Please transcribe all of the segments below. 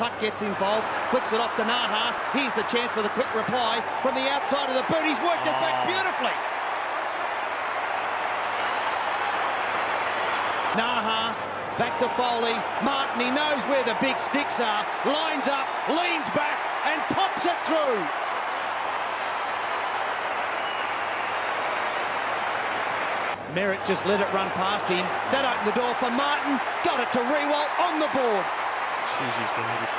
Tuck gets involved, flicks it off to Nahas. Here's the chance for the quick reply from the outside of the boot. He's worked it back ah. beautifully. Nahas back to Foley. Martin, he knows where the big sticks are. Lines up, leans back, and pops it through. Merrett just let it run past him. That opened the door for Martin. Got it to Riewoldt on the board. Susie's dangerous.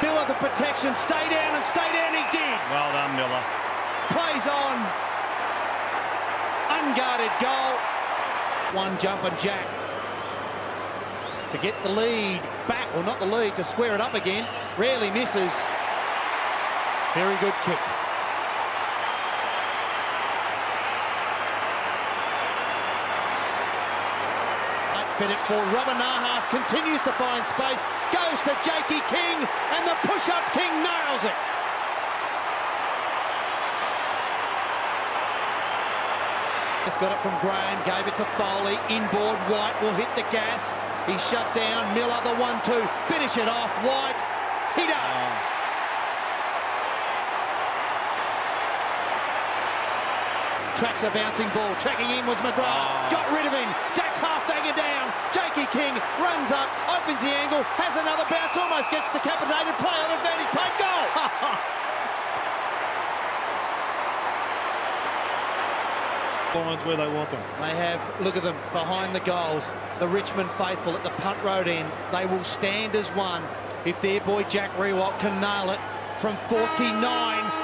Miller the protection. Stay down and stay down. He did. Well done, Miller. Plays on. Unguarded goal. One jumping jack to get the lead back. Well, not the lead, to square it up again. Rarely misses. Very good kick. It for Robin Nahas, continues to find space, goes to Jakey King, and the push-up King nails it. Just got it from Graham, gave it to Foley, inboard, White will hit the gas. He's shut down, Miller the one-two, finish it off, White, he does. Tracks a bouncing ball, tracking in was McGrath, ah. got rid of him, Dax half dagger down, King runs up, opens the angle, has another bounce, almost gets decapitated, play on advantage, play goal! Lines where they want them. They have, look at them, behind the goals. The Richmond faithful at the punt road end. They will stand as one if their boy Jack Riewoldt can nail it from 49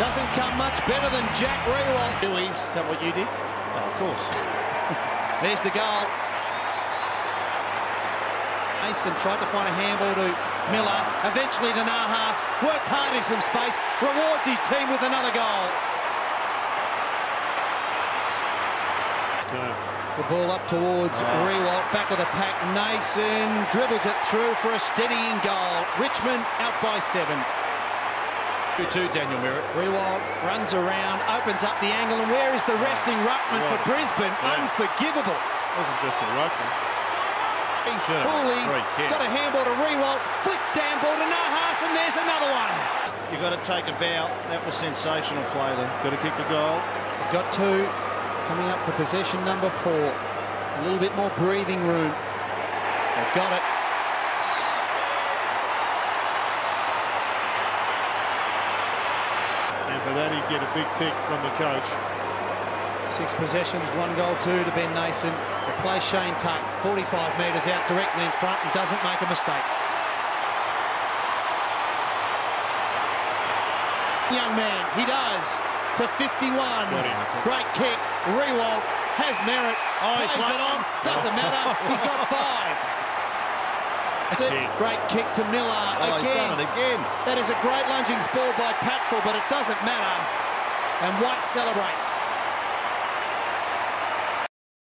Doesn't come much better than Jack Riewoldt. Dewey's, is that what you did? Oh, of course. There's the goal. Mason tried to find a handball to Miller, eventually to Nahas, worked hard in some space, rewards his team with another goal. Turn. The ball up towards ah. Wow. Riewoldt, back of the pack, Nason dribbles it through for a steadying goal. Richmond out by seven. 2-2, Daniel Merrett. Riewoldt runs around, opens up the angle, and where is the resting ruckman for Right. Brisbane? Yeah. Unforgivable. Wasn't just a ruckman. Should've Hooley got a handball to Riewoldt, flick down ball to Nahas, and there's another one. You've got to take a bow. That was sensational play then. Got to kick the goal. He's got two coming up for possession number four. A little bit more breathing room. They've got it. And for that, he'd get a big tick from the coach. Six possessions, one goal, two to Ben Nason. Replace Shane Tuck, 45 metres out directly in front and doesn't make a mistake. Young man, he does. To 51. Great kick. Riewoldt has merit. Oh, plays it on. on. Doesn't matter. He's got five. Great kick to Miller Oh, again. done it again. That is a great lunging ball by Patfull, but it doesn't matter. And White celebrates.